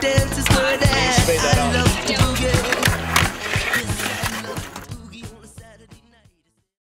dance is at.